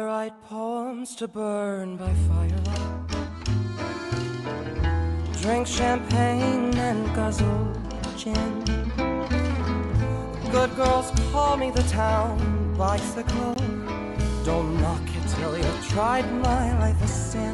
I write poems to burn by firelight. Drink champagne and guzzle gin. Good girls call me the town bicycle. Don't knock it till you've tried my life a sin.